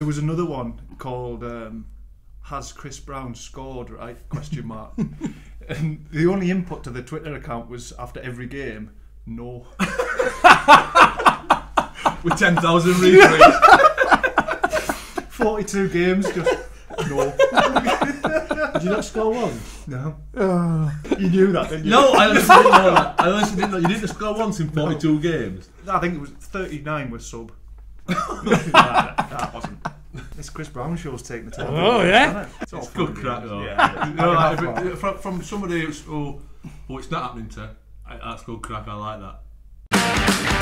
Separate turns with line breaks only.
There was another one called um, "Has Chris Brown scored?" Right? Question mark. and the only input to the Twitter account was after every game, no.
With 10,000 retweets.
Forty-two games, just no,
Did you not score one?
no. You knew that, didn't you?
no, I honestly didn't know that. I honestly didn't know. You didn't score once in 42 games.
I think it was thirty-nine with sub. that, that wasn't. It's Chris Brownshaw's taking the time.
Oh, yeah.
It's,
it's good crack, though.
Yeah.
like, uh, from, from somebody who's, oh, oh, it's not happening to, I, that's good crack, I like that.